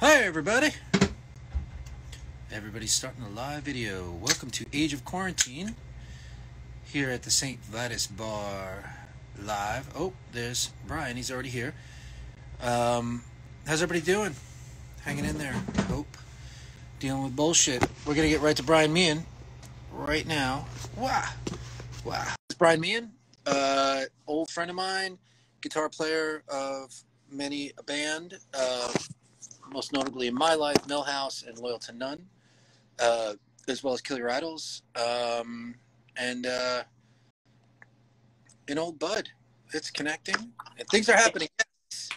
Hi, everybody. Everybody's starting a live video. Welcome to Age of Quarantine here at the St. Vitus Bar live. Oh, there's Brian. He's already here. Um, how's everybody doing? Hanging in there. Hope. Dealing with bullshit. We're going to get right to Brian Meehan right now. Wow. Wow. It's Brian Meehan, uh, old friend of mine, guitar player of many a band. Uh, most notably in my life, Milhouse and Loyal to None, uh, as well as Kill Your Idols, um, and uh, an old bud. It's connecting, and things are happening. Yes.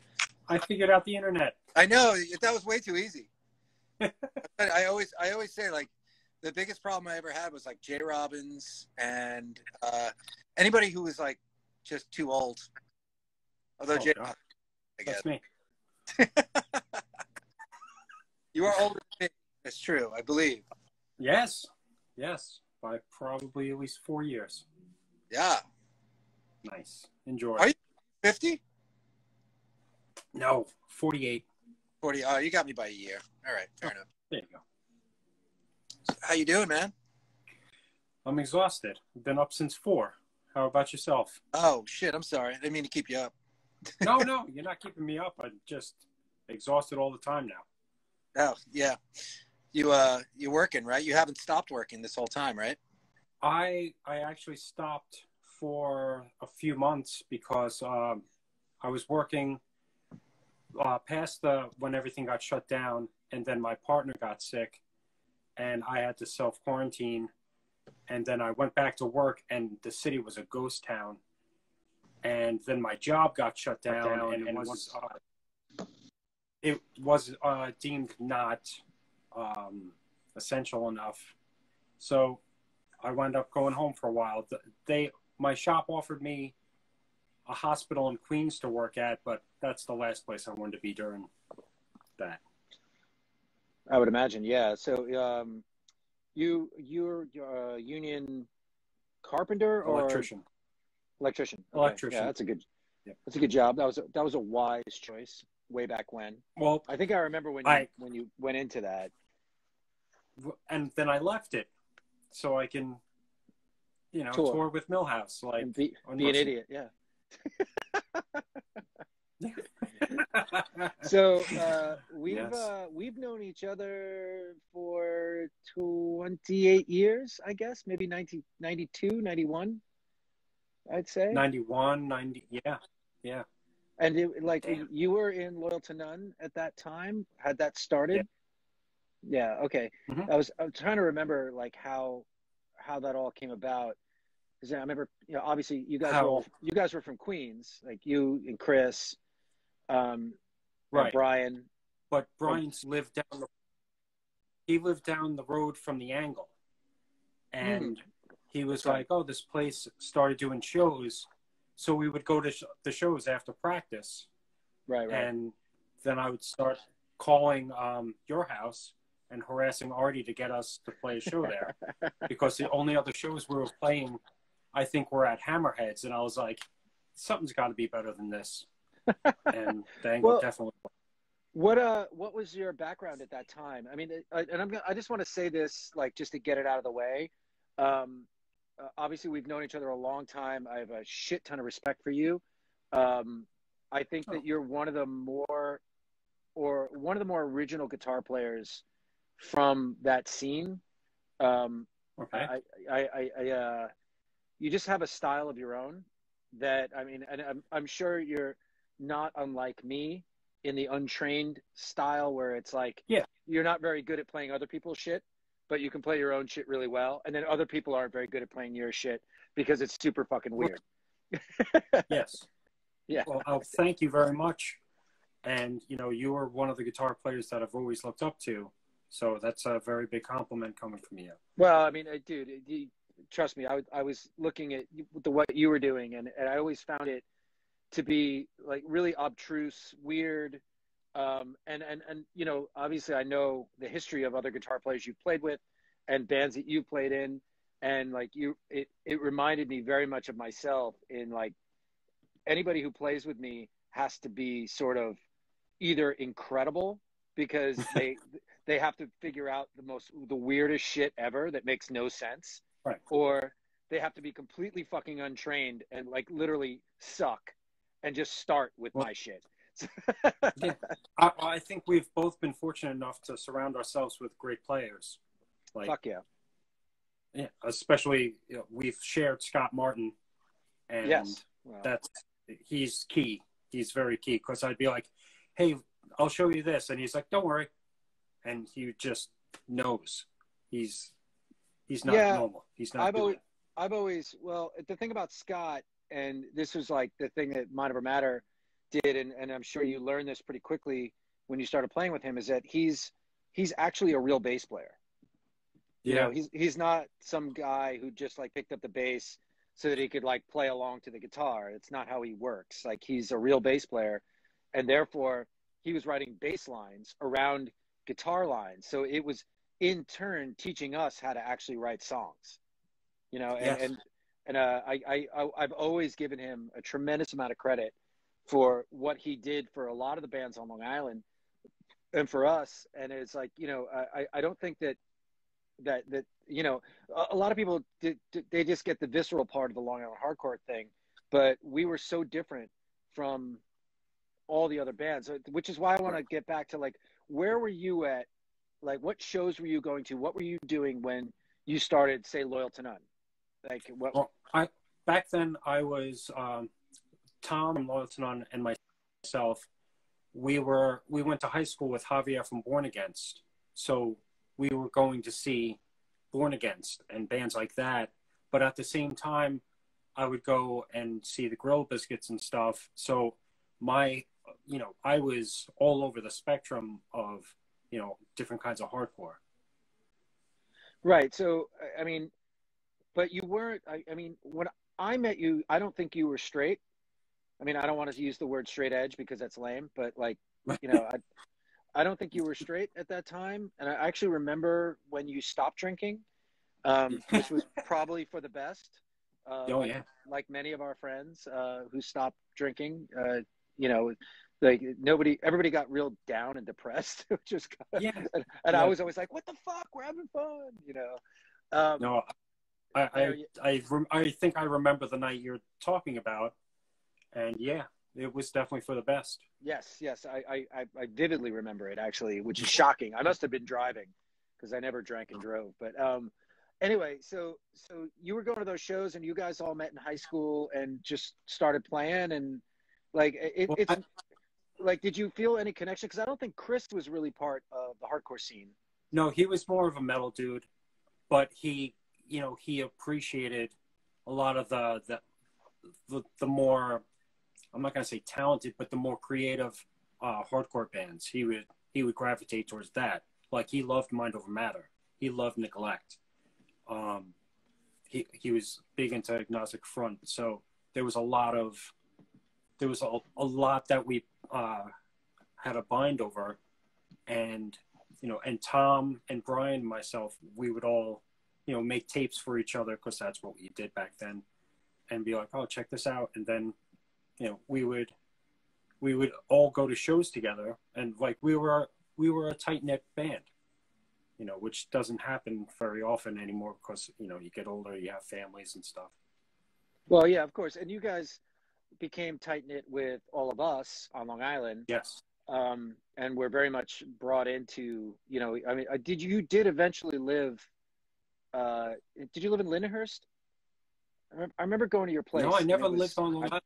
I figured out the internet. I know that was way too easy. I always, I always say like the biggest problem I ever had was like Jay Robbins and uh, anybody who was like just too old. Although Oh, Jay. I guess That's me. you are older than me. It's true, I believe. Yes, yes, by probably at least four years. Yeah, Nice. Enjoy. Are you- 50? No, 48. 40. Oh, you got me by a year. All right, fair oh, enough. There you go. How you doing, man? I'm exhausted. I've been up since four. How about yourself? Oh shit, I'm sorry. I didn't mean to keep you up. No, no, you're not keeping me up. I'm just exhausted all the time now. Oh yeah, you uh, you working right? You haven't stopped working this whole time, right? I I actually stopped for a few months because um, I was working uh, past the when everything got shut down, and then my partner got sick, and I had to self quarantine, and then I went back to work, and the city was a ghost town, and then my job got shut down, and, it was uh, it was uh, deemed not um, essential enough, so I wound up going home for a while. They my shop offered me a hospital in Queens to work at, but that's the last place I wanted to be during that. I would imagine, yeah. So, um, you you're a union carpenter or Electrician. electrician? Okay, Electrician. Yeah, that's a good. Yep. That's a good job. That was a, that was a wise choice way back when. Well, I think I remember when you, I- when you went into that. and then I left it so I can, you know, Tour. tour, with Milhouse. Like, be, be an idiot, yeah. So uh, we've Yes. uh, we've known each other for 28 years, I guess, maybe 19, 92, 91, I'd say. 91, 90, yeah, yeah. And it, like Damn. you were in Loyal to None at that time. Had that started? Yeah. okay. Mhm. I was I was trying to remember like how how that all came about. Because I remember, you know, obviously you guys How- were all, you guys were from Queens, like you and Chris, um, and Right. Brian. But Brian's lived down the he lived down the road from the angle. And he was like, "Oh, this place started doing shows." So we would go to sh- the shows after practice. Right. Right. and then I would start calling um, your house and harassing Artie to get us to play a show there because the only other shows we were playing, I think, were at Hammerheads, and I was like, something's got to be better than this, and then Well- definitely. What uh what was your background at that time? I mean, I, and I'm gonna, I just want to say this like just to get it out of the way. Um, uh, obviously, we've known each other a long time. I have a shit ton of respect for you. Um, I think Oh. that you're one of the more or one of the more original guitar players from that scene. Um, Okay. I, I, I, I uh, you just have a style of your own that I mean, and I'm, I'm sure you're not unlike me in the untrained style where it's like, Yeah. you're not very good at playing other people's shit, but you can play your own shit really well. And then other people aren't very good at playing your shit because it's super fucking weird. yes. Yeah. Well, I'll thank you very much. And you know, you are one of the guitar players that I've always looked up to. So that's a very big compliment coming from you. Well, I mean, uh, dude, you, trust me, I, was- I was looking at the what you were doing, and, and I always found it to be like really obtruse, weird, um, and and and you know, obviously, I know the history of other guitar players you've played with, and bands that you played in, and like you, it it reminded me very much of myself in like anybody who plays with me has to be sort of either incredible because they they have to figure out the most the weirdest shit ever that makes no sense, Right. or they have to be completely fucking untrained and like literally suck and just start with Well- my shit. Yeah. I, I think we've both been fortunate enough to surround ourselves with great players. Like, Fuck yeah. yeah, especially you know, we've shared Scott Martin, and yes. Well, that's he's key. He's very key because I'd be like, "Hey, I'll show you this," and he's like, "Don't worry," and he just knows. He's he's not Yeah, normal. He's not. I've always. I've always, well, the thing about Scott, and this was like the thing that Mind Over Matter did, and, and I'm sure you learned this pretty quickly when you started playing with him, is that he's he's actually a real bass player. You know, he's he's not some guy who just like picked up the bass so that he could like play along to the guitar. It's not how he works. Like he's a real bass player, and therefore he was writing bass lines around guitar lines. So it was in turn teaching us how to actually write songs. You know, and Yes. and, and uh, I I I've always given him a tremendous amount of credit for what he did for a lot of the bands on Long Island and for us. And it's like you know I I don't think that that that you know a, lot of people they just get the visceral part of the Long Island hardcore thing, but we were so different from all the other bands, uh, which is why I want to get back to like where were you at? Like what shows were you going to? What were you doing when you started, say, Loyal to None? Like what? Well, I back then I was um, Tom and Loyal to and myself. We were we went to high school with Javier from Born Against, so we were going to see Born Against and bands like that. But at the same time, I would go and see the Gorilla Biscuits and stuff. So my, you know, I was all over the spectrum of you know different kinds of hardcore. Right. So I- I mean, but you weren't. I, I mean, when I met you, I don't think you were straight. I mean, I don't want to use the word straight edge because that's lame, but like, you know, I, I don't think you were straight at that time. And I actually remember when you stopped drinking, um, which was probably for the best. Uh, Oh like, yeah, like many of our friends uh, who stopped drinking, uh, you know, like nobody, everybody got real down and depressed, which is kind of, yeah. and, and I was always like, "What the fuck? We're having fun," you know. Um, No, I, I, Yeah, I, rem- I think I remember the night you're talking about, and yeah, it was definitely for the best. Yes, yes, I, I, I- vividly remember it actually, which is shocking. I must have been driving because I never drank and drove. But um, anyway, so so you were going to those shows and you guys all met in high school and just started playing and like it, Well, it's I- like, did you feel any connection? Because I don't think Chris was really part of the hardcore scene. No, he was more of a metal dude, but he, you know, he appreciated a lot of the the the, the more, I'm not gonna say talented, but the more creative uh, hardcore bands. He would he would gravitate towards that. Like he loved Mind Over Matter. He loved Neglect. Um, he he was big into Agnostic Front. So there was a lot of there was a, a lot that we uh, had a bind over, and you know, and Tom and Brian and myself, we would all, you know, make tapes for each other because that's what we did back then, and be like, oh, check this out, and then, you know, we would, we would all go to shows together, and like we were, we were a tight knit band, you know, which doesn't happen very often anymore because you know you get older, you have families and stuff. Well, yeah, of course. And you guys became tight knit with all of us on Long Island. Yes. um, and we're very much brought into you know i mean uh, did you, you did eventually live uh, did you live in Lindenhurst? I remember, I remember going to your place. no, I never was- lived on Long Island.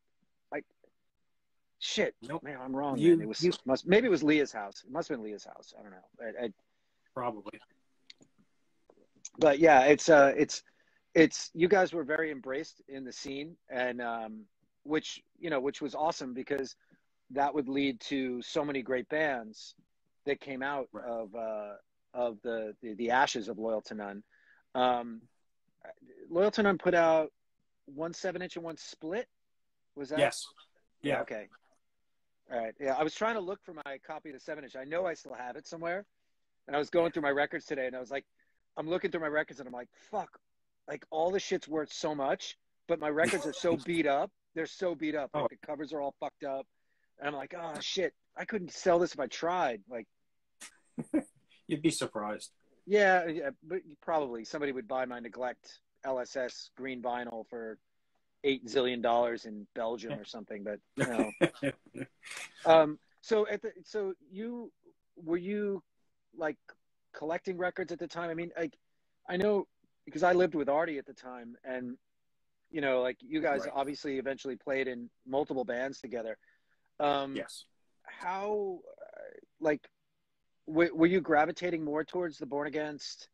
Shit, Nope. man, I'm wrong. You- man. It was you- must maybe it was Leah's house. It must have been Leah's house. I don't know. I, I, Probably. but yeah, it's uh, it's it's you guys were very embraced in the scene, and um, which you know, which was awesome because that would lead to so many great bands that came out Right. of uh, of the, the the ashes of Loyal to None. Um, Loyal to None put out one seven inch and one split. Was that Yes. Yeah. Okay. All right. Yeah, I was trying to look for my copy of the seven inch. I know I still have it somewhere, and I was going through my records today, and I was like, I'm looking through my records, and I'm like, fuck, like all the shit's worth so much, but my records are so beat up. They're so beat up. Like Oh. the covers are all fucked up, and I'm like, oh shit, I couldn't sell this if I tried. Like, You'd be surprised. Yeah, yeah, but probably somebody would buy my neglect LSS green vinyl for eight zillion dollars in Belgium or something. But you know. um, so at the so you were you like collecting records at the time? I mean, like I know because I lived with Artie at the time, and you know, like you guys right. obviously eventually played in multiple bands together. Um, yes. How, like, w- were you gravitating more towards the Born Against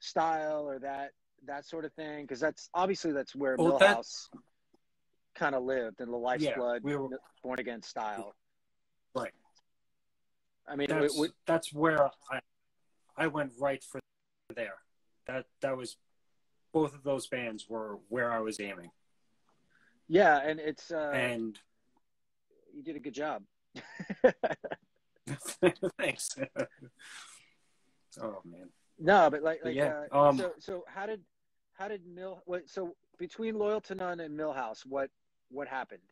style or that that sort of thing? Because that's obviously that's where well, Milhouse kind of lived in the Life's yeah, we were, Born Against style. Right. I mean, that's, it, it, that's where I I went right for there. That that was both of those bands were where I was aiming. Yeah, and it's uh, and you did a good job. Thanks. oh man. No, but like, like yeah. Uh, um, so so how did how did Mill what so between Loyal to None and Milhouse, what what happened?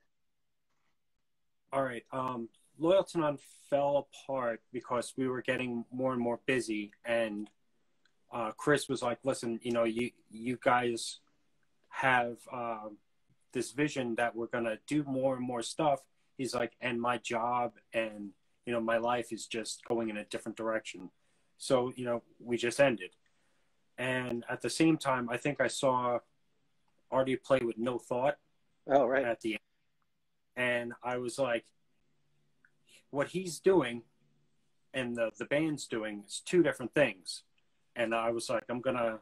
All right. Um, Loyal to None fell apart because we were getting more and more busy, and uh, Chris was like, "Listen, you know, you you guys have uh, this vision that we're gonna do more and more stuff." He's like, "And my job and you know my life is just going in a different direction." So you know, we just ended. And at the same time, I think I saw Artie play with no thought. Oh, right. At the end, and I was like, "What he's doing." and the, the band's doing is two different things and I was like, I'm gonna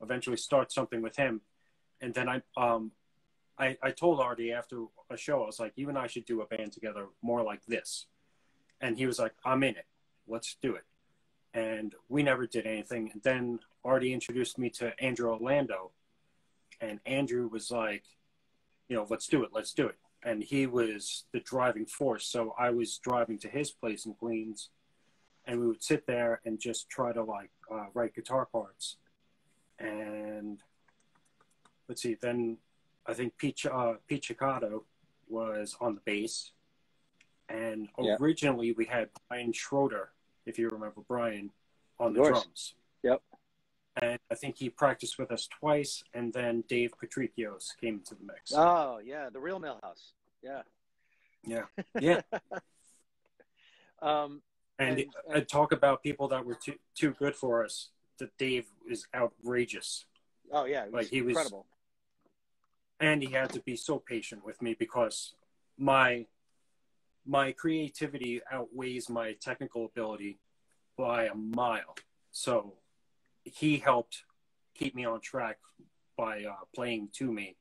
eventually start something with him. And then I um I, I told Artie after a show, I was like, you and I should do a band together more like this. And he was like, I'm in it. Let's do it. And we never did anything. And then Artie introduced me to Andrew Orlando. And Andrew was like, you know, let's do it, let's do it. And he was the driving force. So I was driving to his place in Queens and we would sit there and just try to like uh, write guitar parts. And let's see, then I think Pete, uh, Pete Chicato was on the bass. And yeah. originally we had Brian Schroeder, if you remember Brian, on the drums. Yep. And I think he practiced with us twice, and then Dave Patricios came into the mix. Oh yeah, the real Milhouse. Yeah. Yeah. Yeah. um, and, and, and talk about people that were too too good for us. That Dave is outrageous. Oh yeah, like he was incredible. And he had to be so patient with me because my my creativity outweighs my technical ability by a mile. So he helped keep me on track by uh, playing to me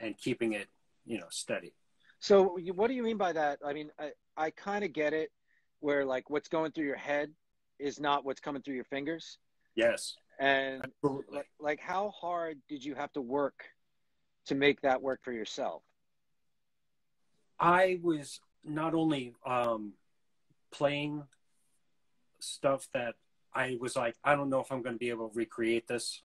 and keeping it, you know, steady. So what do you mean by that? I mean, I, I kind of get it where like what's going through your head is not what's coming through your fingers. Yes. And like, like how hard did you have to work to make that work for yourself? I was not only um, playing stuff that I was like, I don't know if I'm going to be able to recreate this,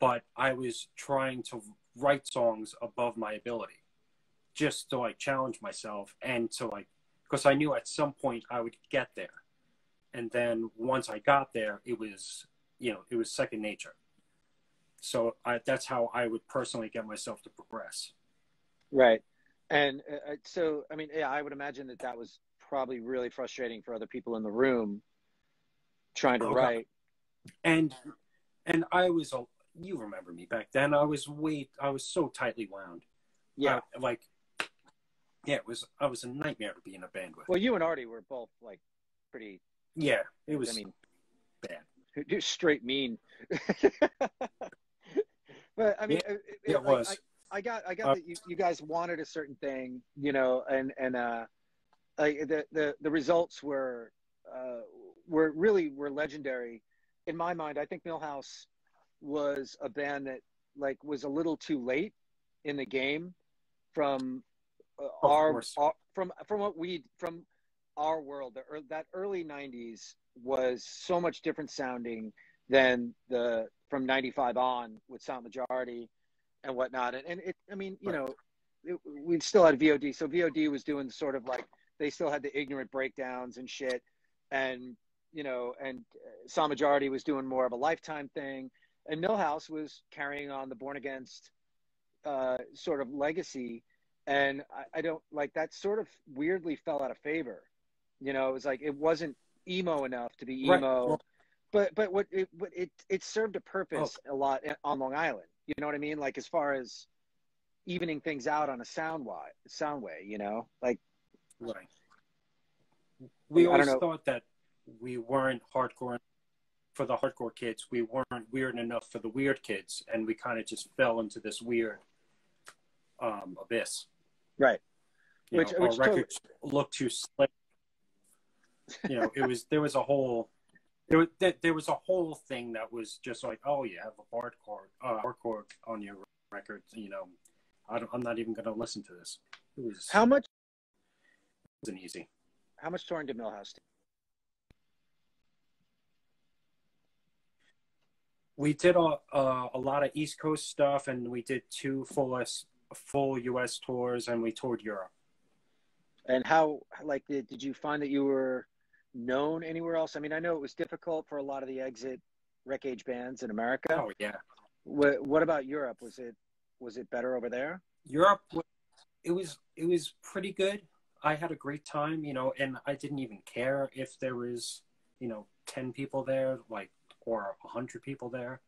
but I was trying to write songs above my ability just to like challenge myself and to like because I knew at some point I would get there. And then once I got there, it was, you know, it was second nature. So I, that's how I would personally get myself to progress. Right. And uh, uh so, I mean, yeah, I would imagine that that was probably really frustrating for other people in the room trying to oh, write. And, and I was, a, you remember me back then. I was way, I was so tightly wound. Yeah. I, like yeah, it was. I was a nightmare to be in a band with. Well, you and Artie were both like pretty. Yeah, it was. I mean, bad. Just straight mean. but I mean, yeah, it, it, it was. I, I, got, I got uh, that you, you guys wanted a certain thing, you know, and and uh, like the the the results were uh were really were legendary. In my mind. I think Milhouse was a band that like was a little too late in the game from our, our, from from what we from our world. The, that early 90s was so much different sounding than the from 95 on with Silent Majority and whatnot and, and it i mean you know it, we still had vod so vod was doing sort of like they still had the ignorant breakdowns and shit and you know, and Silent Majority was doing more of a lifetime thing, and Milhouse was carrying on the Born Against uh, sort of legacy. And I, I don't like that. Sort of weirdly fell out of favor. You know, it was like it wasn't emo enough to be emo, Right. but but what it but it it served a purpose Oh. a lot on Long Island. You know what I mean? Like as far as evening things out on a sound wise, sound way. You know, like Right. We always thought that we weren't hardcore for the hardcore kids. We weren't weird enough for the weird kids, and we kind of just fell into this weird um, abyss. right. You Which- know, which our totally- records look too slick. You know, it was there was a whole there was there, was a whole thing that was just like, oh, you have a hardcore uh, on your record. You know, I don't, I'm not even going to listen to this. It was How much it wasn't easy. how much touring did Milhouse do? we did a, a, a lot of East Coast stuff, and we did two full S, full U.S. tours, and we toured Europe. And how like did, did you find that you were known anywhere else? I mean, I know it was difficult for a lot of the exit rec age bands in America. Oh yeah, What, what about Europe? Was it was it better over there? Europe. It was it was pretty good. I had a great time, you know, and I didn't even care if there was, you know, ten people there, like or a hundred people there.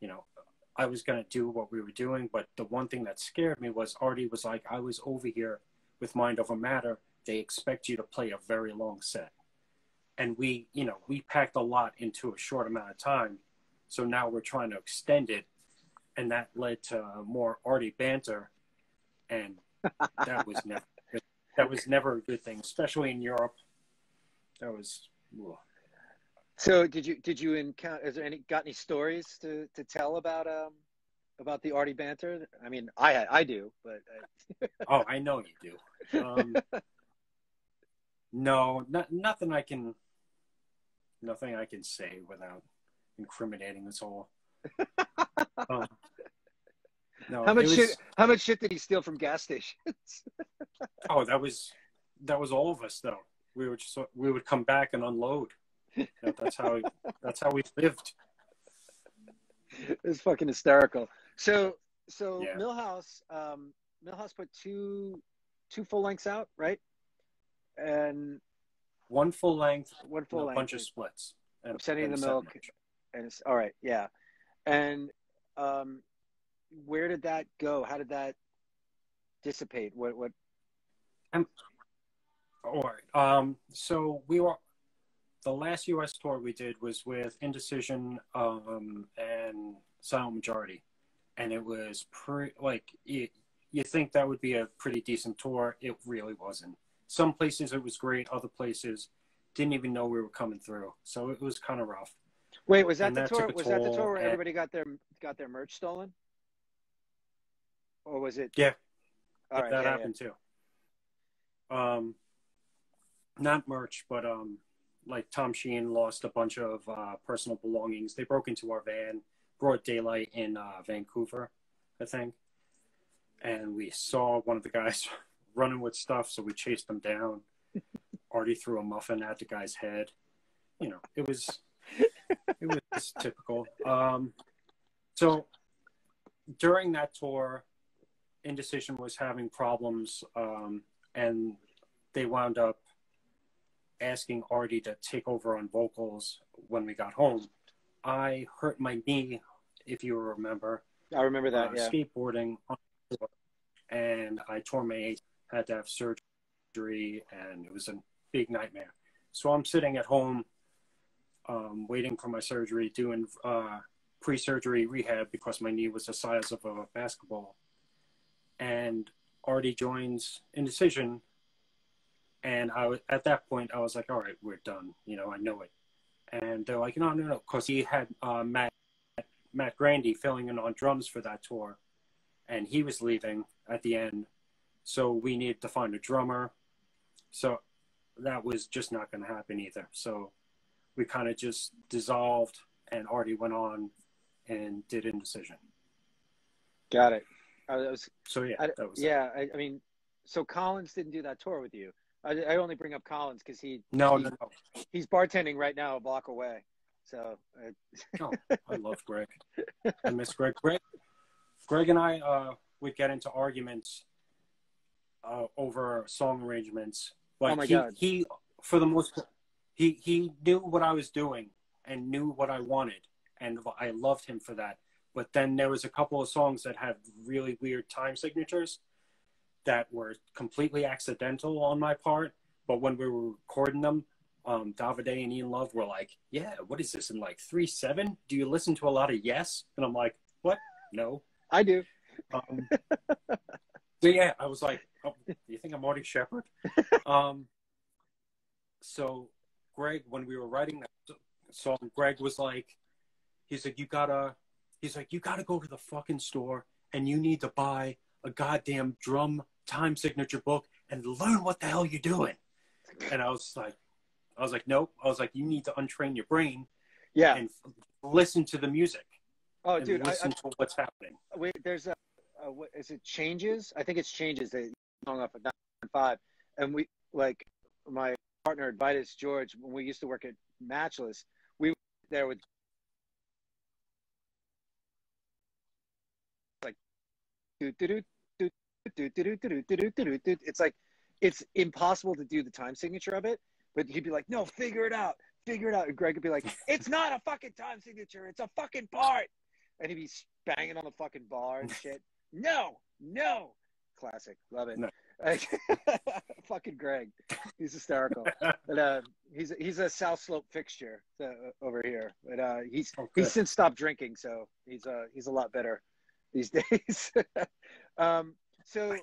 You know, I was gonna do what we were doing, but the one thing that scared me was Artie was like, I was over here with Mind Over Matter. They expect you to play a very long set, and we, you know, we packed a lot into a short amount of time. So now we're trying to extend it, and that led to more arty banter, and that was never that was never a good thing, especially in Europe. That was ugh. So did you did you encounter? Is there any got any stories to, to tell about um about the arty banter? I mean, I I do, but uh, oh, I know you do. Um, no, not, nothing I can, nothing I can say without incriminating us all. Um, no, how much was- shit how much shit did he steal from gas stations? Oh, that was that was all of us though. We would just we would come back and unload. That's how that's how we lived. it's fucking hysterical. So so Yeah. Milhouse um Milhouse put two two full lengths out, right? And One full length, one and full a bunch of splits. And, Upsetting and the milk. and it's all right, yeah. And um where did that go? How did that dissipate? What what All right. Um, so we were the last U.S. tour we did was with Indecision um, and Silent Majority, and it was pretty like you, you think that would be a pretty decent tour. It really wasn't. Some places it was great. Other places didn't even know we were coming through. So it was kind of rough. Wait, was that And the that tour? Was that the tour where and- everybody got their got their merch stolen? Or was it? Yeah. All right. that yeah, happened too. Um, not merch, but um, like Tom Sheen lost a bunch of uh, personal belongings. They broke into our van, brought daylight in uh, Vancouver, I think, and we saw one of the guys running with stuff, so we chased them down. Artie threw a muffin at the guy's head. You know, it was it was typical. Um, so during that tour, Indecision was having problems, um, and they wound up asking Artie to take over on vocals when we got home. I hurt my knee, if you remember, I remember that. uh, yeah. skateboarding, on the tour, and I tore my AC, had to have surgery, and it was a big nightmare. So I'm sitting at home, um, waiting for my surgery, doing uh, pre-surgery rehab because my knee was the size of a basketball. And Artie joins Indecision, and I was at that point I was like, all right, we're done. You know, I know it. And they're like, no, no, no, because he had uh, Matt Matt Grandy filling in on drums for that tour, and he was leaving at the end, so we needed to find a drummer. So that was just not going to happen either. So we kind of just dissolved, and Artie went on and did Indecision. Got it. I was. So yeah, I, that was yeah. I, I mean, so Collins didn't do that tour with you. I, I only bring up Collins because he No, he, no, no. he's bartending right now a block away. So uh, no. I love Greg. I miss Greg. Greg, Greg and I uh, would get into arguments uh, over song arrangements. Like Oh my he, God. he, for the most, he he knew what I was doing and knew what I wanted, and I loved him for that. But then there was a couple of songs that had really weird time signatures that were completely accidental on my part. But when we were recording them, um, Davide and Ian Love were like, "Yeah, what is this in like three seven? Do you listen to a lot of Yes?" And I'm like, "What? No." I do. Um, so yeah, I was like, oh, "Do you think I'm Marty Shepard?" um, so Greg, when we were writing that song, Greg was like, "He's like, you gotta," he's like, "You gotta go to the fucking store and you need to buy a goddamn drum time signature book and learn what the hell you're doing." And I was like, I was like, nope. I was like, you need to untrain your brain Yeah. and listen to the music Oh, dude, I, listen to what's happening. I, wait. There's a, a what is it? Changes? I think it's changes. That song off of nine five, and we like my partner Vitus George when we used to work at Matchless. We were there with like do do do do do do do do do do. It's like it's impossible to do the time signature of it, but he'd be like, "No, figure it out, figure it out." And Greg would be like, "It's not a fucking time signature. It's a fucking part." And he'd be banging on the fucking bar and shit. No, no. Classic. Love it. No. Like, fucking Greg. He's hysterical. But uh, he's he's a South Slope fixture uh, over here. But uh, he's Okay. he's since stopped drinking, so he's uh he's a lot better these days. um, so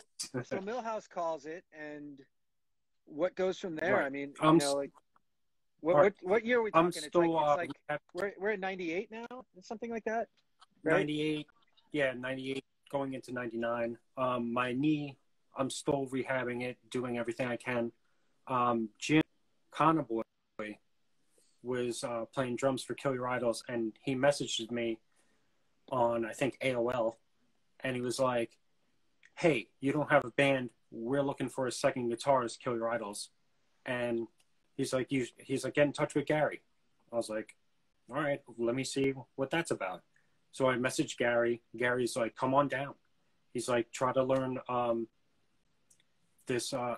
so Milhouse calls it, and what goes from there? Right. I mean, I'm you know, like what what, what year are we talking? I'm it's like, still it's uh, like we're we're at '98 now, something like that. right? 98. Yeah, 98 going into 99. Um, my knee, I'm still rehabbing it, doing everything I can. Um, Jim Conaboy was uh, playing drums for Kill Your Idols, and he messaged me on, I think, AOL, and he was like, hey, you don't have a band. We're looking for a second guitarist, Kill Your Idols. And he's like, you, he's like, get in touch with Gary. I was like, all right, let me see what that's about. So I messaged Gary. Gary's like, come on down. He's like, try to learn um, this, uh,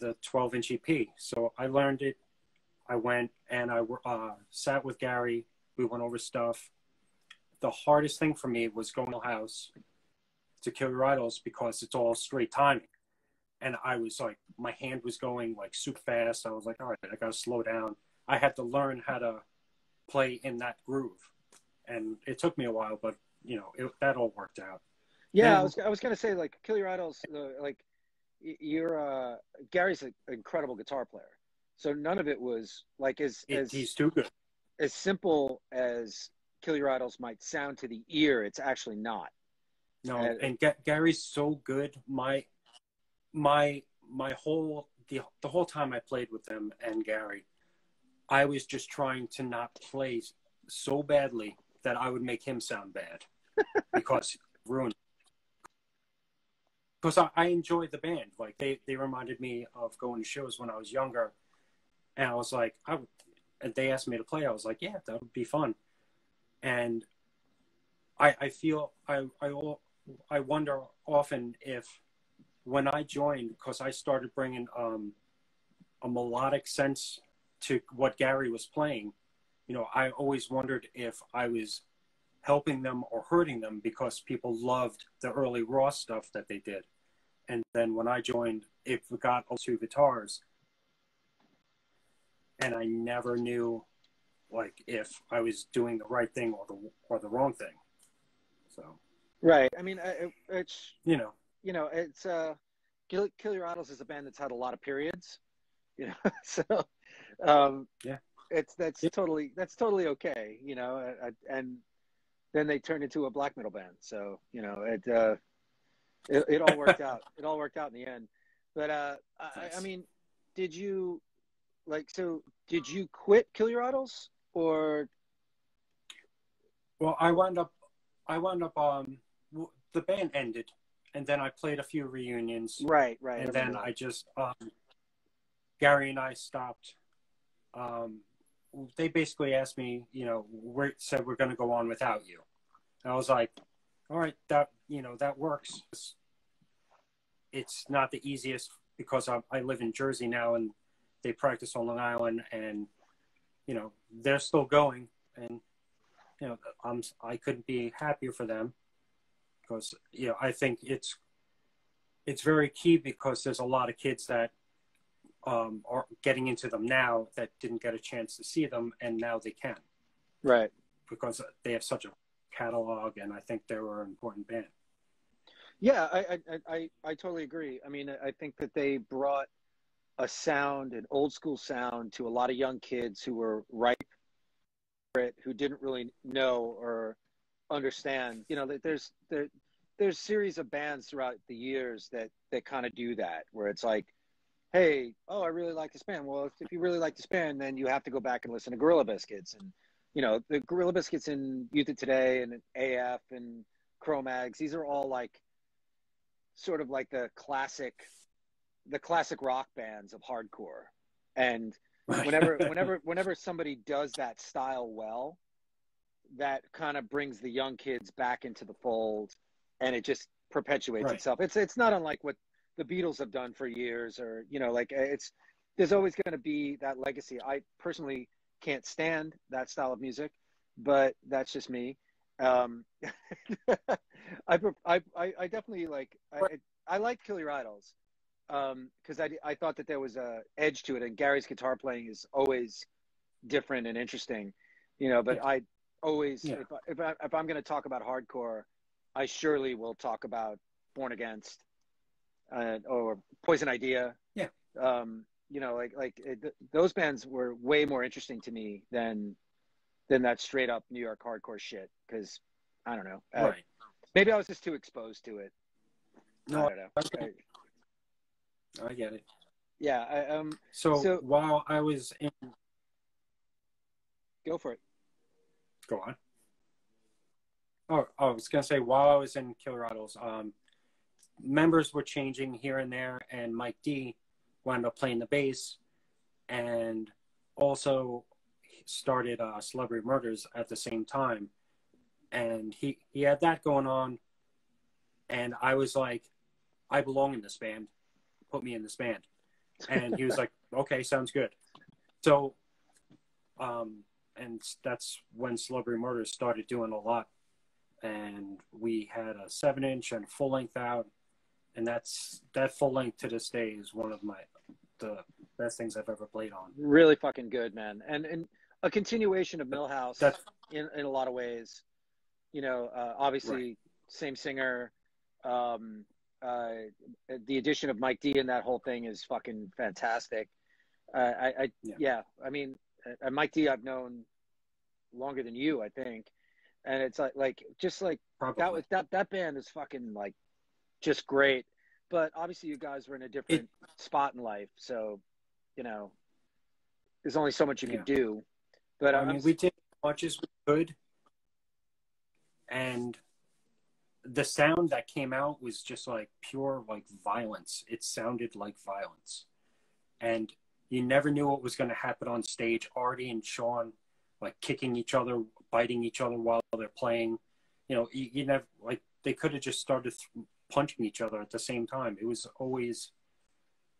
the 12 inch EP. So I learned it. I went and I uh, sat with Gary. We went over stuff. The hardest thing for me was going to the house to Kill Your Idols because it's all straight timing. And I was like, my hand was going like super fast. I was like, all right, I got to slow down. I had to learn how to play in that groove. And it took me a while, but you know, it, that all worked out. Yeah, I was I was gonna say like Kill Your Idols, uh, like you're uh, Gary's an incredible guitar player. So none of it was like as It, as he's too good. as simple as Kill Your Idols might sound to the ear. It's actually not. No, And- and Ga- Gary's so good. My my my whole the the whole time I played with them and Gary, I was just trying to not play so badly that I would make him sound bad because ruined. Because I, I enjoyed the band, like they they reminded me of going to shows when I was younger, and I was like, I would, and they asked me to play. I was like, yeah, that would be fun, and I I feel I I I wonder often if when I joined, because I started bringing um, a melodic sense to what Gary was playing, you know, I always wondered if I was helping them or hurting them because people loved the early raw stuff that they did. And then when I joined, it got all two guitars. And I never knew like if I was doing the right thing or the or the wrong thing. So, Right. I mean, it, it's you know, you know, it's uh, Kill, Kill Your Idols is a band that's had a lot of periods, you know. so, um, Yeah. It's that's Yeah. totally that's totally okay, you know. uh, uh, And then they turned into a black metal band, so you know it. Uh, it, it all worked out. It all worked out in the end. But uh, I, I mean, did you like? So, did you quit Kill Your Idols, or Well, I wound up, I wound up. Um, the band ended, and then I played a few reunions, right, right? I and then remember I just, um, Gary and I stopped. Um, they basically asked me, you know, we said we're going to go on without you. And I was like, all right, that you know that works. It's, it's not the easiest because I, I live in Jersey now and they practice on Long Island, and you know they're still going, and you know I'm I couldn't be happier for them because you know I think it's it's very key because there's a lot of kids that um, are getting into them now that didn't get a chance to see them, and now they can. Right. Because they have such a catalog, and I think they were an important band. Yeah, I I, I, I totally agree. I mean, I think that they brought a sound, an old school sound, to a lot of young kids who were ripe for it, who didn't really know or understand. You know, that there's there there's series of bands throughout the years that that kind of do that, where it's like, hey, oh, I really like this band. Well, if, if you really like this band, then you have to go back and listen to Gorilla Biscuits and you know the Gorilla Biscuits and Youth of Today and AF and Cro-Mags. These are all like sort of like the classic the classic rock bands of hardcore and whenever whenever whenever somebody does that style well that kind of brings the young kids back into the fold and it just perpetuates right. itself it's it's not unlike what the beatles have done for years or you know like it's there's always going to be that legacy i personally can't stand that style of music but that's just me um I, I i definitely like i i like kill your idols because um, I, I thought that there was a edge to it, and Gary's guitar playing is always different and interesting, you know. But yeah. I always, yeah. if, I, if, I, if I'm going to talk about hardcore, I surely will talk about Born Against uh, or Poison Idea. Yeah. Um, you know, like like it, those bands were way more interesting to me than than that straight up New York hardcore shit. Because I don't know, uh, right. maybe I was just too exposed to it. No, I don't know. I get it. Yeah. I, um. So, so while I was in, go for it. Go on. Oh, oh, I was gonna say while I was in Kill Your Idols, um, members were changing here and there, and Mike D wound up playing the bass, and also started uh, Celebrity Murders at the same time, and he he had that going on, and I was like, I belong in this band, put me in this band. And he was like, okay, sounds good. So, um, and that's when Celebrity Murders started doing a lot. And we had a seven inch and full length out. And that's that full length to this day is one of my the best things I've ever played on. Really fucking good, man. And and a continuation of Milhouse that's, in in a lot of ways. You know, uh, obviously right. same singer, um, uh, the addition of Mike D and that whole thing is fucking fantastic. Uh, I, I yeah. yeah. I mean, uh, Mike D I've known longer than you, I think, and it's like like just like Probably. that was that that band is fucking like just great. But obviously, you guys were in a different it, spot in life, so you know, there's only so much you yeah. can do. But I mean, we did as much as we could, and the sound that came out was just like pure like violence. It sounded like violence, and you never knew what was going to happen on stage. Artie and Sean like kicking each other, biting each other while they're playing. You know, you, you never like they could have just started th- punching each other at the same time. It was always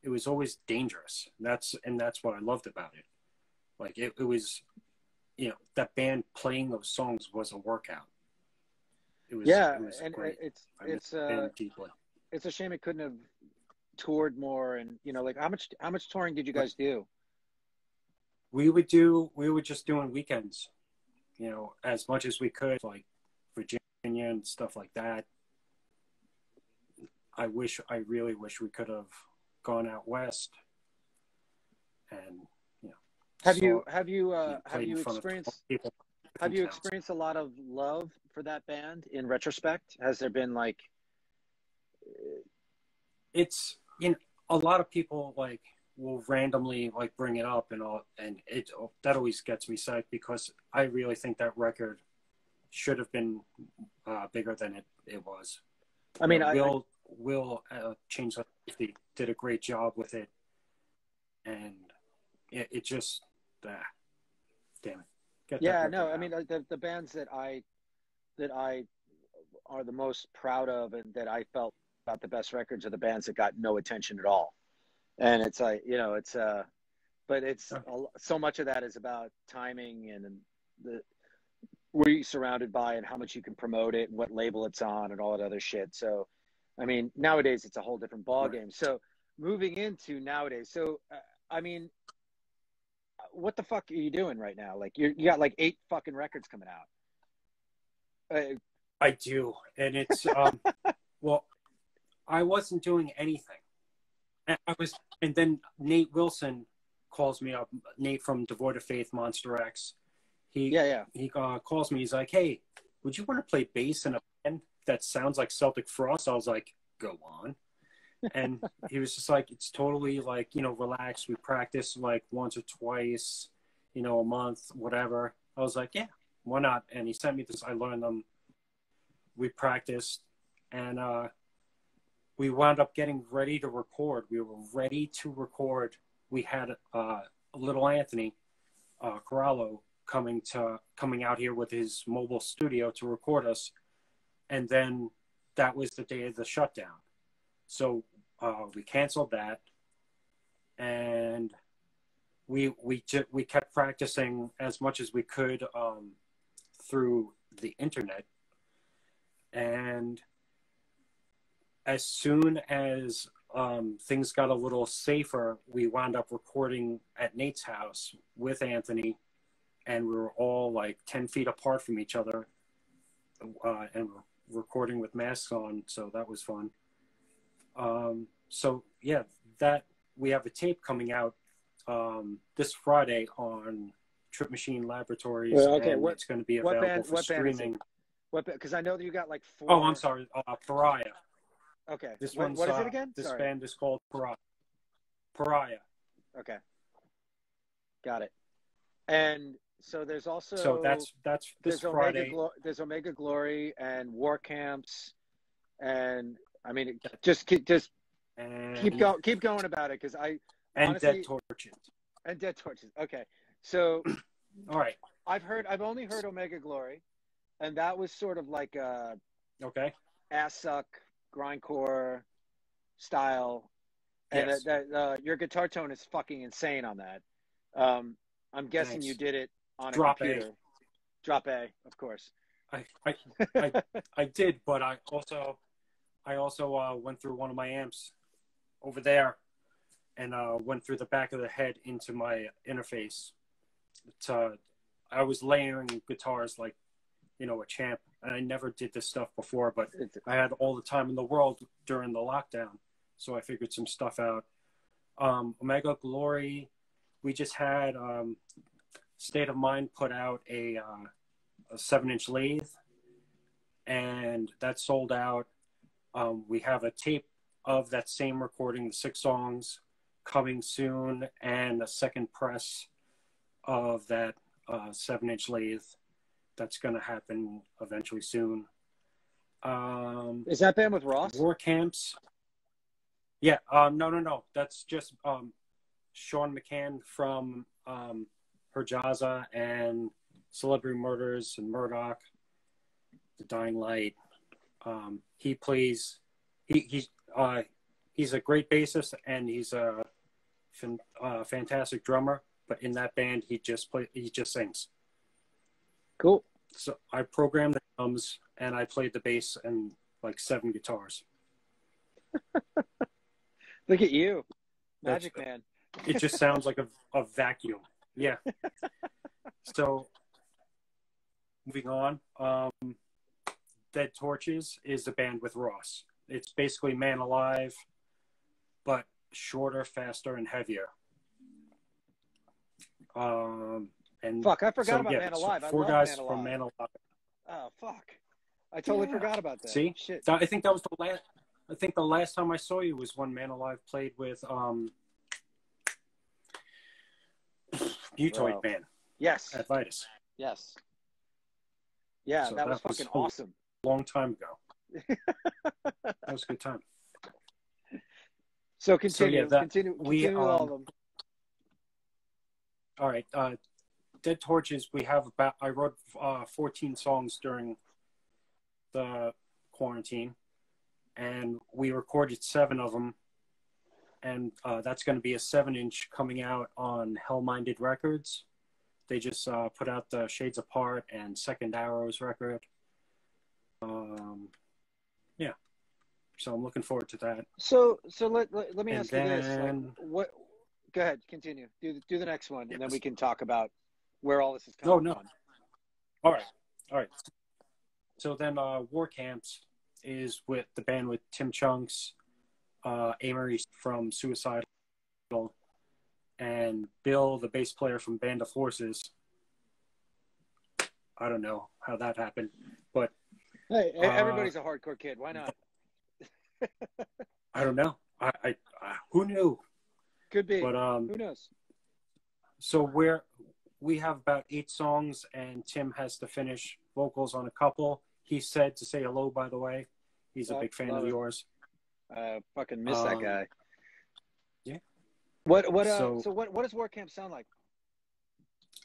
it was always dangerous. That's and that's what I loved about it. Like it, it was, you know, that band playing those songs was a workout. It was, yeah, it was and great. it's it's uh, deeply. It's a shame it couldn't have toured more, and you know, like how much how much touring did you guys do? We would do. We were just doing weekends, you know, as much as we could, like Virginia and stuff like that. I wish, I really wish we could have gone out west, and you know. Have you have you uh, have you experienced have you experienced a lot of love for that band in retrospect? Has there been like it's you know a lot of people like will randomly like bring it up and all and it that always gets me psyched because I really think that record should have been uh, bigger than it, it was. I mean, I, Will uh, Change Safety did a great job with it, and it, it just ah, damn it. Get yeah no i mean the, the bands that i that i are the most proud of and that i felt about the best records are the bands that got no attention at all. And it's like you know it's uh but it's a, so much of that is about timing and the where you're surrounded by and how much you can promote it and what label it's on and all that other shit. So i mean nowadays it's a whole different ballgame. Right. so moving into nowadays so uh, i mean what the fuck are you doing right now like you you got like eight fucking records coming out uh, I do, and it's um, well, I wasn't doing anything. And I was, and then Nate Wilson calls me up. Nate from Devoid of Faith, Monster X. He yeah yeah he uh, calls me. He's like, "Hey, would you want to play bass in a band that sounds like Celtic Frost?" I was like, "Go on." And he was just like, "It's totally like you know, relaxed. We practice like once or twice, you know, a month, whatever." I was like, "Yeah, why not?" And he sent me this. I learned them. We practiced, and uh, we wound up getting ready to record. We were ready to record. We had uh, little Anthony uh, Corallo coming to coming out here with his mobile studio to record us, and then that was the day of the shutdown. So uh, we canceled that, and we we ju- we kept practicing as much as we could um, through the internet, and as soon as um, things got a little safer, we wound up recording at Nate's house with Anthony, and we were all like 10 feet apart from each other uh, and recording with masks on. So that was fun. Um, so, yeah, that we have a tape coming out um, this Friday on Trip Machine Laboratories. Well, okay, and what- it's going to be what available band- for what streaming. what because i know that you got like four Oh, I'm sorry. Uh, Pariah. okay This what, one's what is uh, it again This Sorry. band is called Pariah. Pariah. okay got it and so there's also So that's that's this there's Friday. Omega, Glo- there's Omega Glory and War Camps, and I mean, it- just keep just and, keep going, keep going about it because I and honestly- Dead Torches. and Dead Torches. Okay, so All right. I've heard, I've only heard Omega Glory, and that was sort of like a Okay. Assück grindcore style, and Yes. that, that uh, your guitar tone is fucking insane on that. Um, I'm guessing you did it on a Drop A. computer. Drop A, of course. I, I I I did, but I also I also uh, went through one of my amps over there and uh, went through the back of the head into my interface. To, I was layering guitars like you know a champ, and I never did this stuff before, but I had all the time in the world during the lockdown, so I figured some stuff out. Um, Omega Glory, we just had um, State of Mind put out a, uh, a seven inch lathe, and that sold out. Um, we have a tape of that same recording, the six songs, coming soon, and a second press of that uh, seven inch lathe that's going to happen eventually soon. Um, Is that band with Ross? War camps. Yeah. Um, no, no, no. That's just um, Sean McCann from um, Herjaza and Celebrity Murders and Murdoch, The Dying Light. Um, he plays. He he's uh, he's a great bassist and he's a fan, uh, fantastic drummer. But in that band, he just play. He just sings. Cool. So I programmed the drums and I played the bass and like seven guitars. Look at you, That's- Magic Man. it just sounds like a, a vacuum. Yeah. So moving on, um, Dead Torches is the band with Ross. It's basically Man Alive, but shorter, faster, and heavier. Um, and Fuck, I forgot so, about yeah, Man Alive. I four guys Man from Man Alive. Oh fuck, I totally Yeah. forgot about that. See? shit. I think that was the last. I think the last time I saw you was when Man Alive played with um, Mutoid Wow. Man Yes, at Vitus. yes. Yeah, So that was that was fucking awesome. long time ago. that was a good time. So continue, yeah, that- continue, we, continue with all um, of them. all right. Uh, Dead Torches. We have about. I wrote uh, 14 songs during the quarantine, and we recorded seven of them. And uh, that's going to be a seven-inch coming out on Hell Minded Records. They just uh, put out the Shades Apart and Second Arrows record. Um, yeah, so I'm looking forward to that. So, so let let, let me And ask you this: like, what? Go ahead, continue. Do the, do the next one, and then we can talk about where all this is No, coming no. from. All right, all right. So then, uh, War Camps is with the band with Tim Chunks, uh, Amery from Suicidal, and Bill, the bass player from Band of Forces. I don't know how that happened, but Hey, Uh, everybody's a hardcore kid. Why not? I don't know. I, I, I who knew? Could be. But um, Who knows? so we're we have about eight songs, and Tim has to finish vocals on a couple. He said to say hello, by the way. He's a big fan of it. yours. Uh, fucking miss that Um, guy. yeah. What what uh, so, So- what what does War Camp sound like?